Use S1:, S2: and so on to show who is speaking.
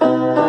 S1: Música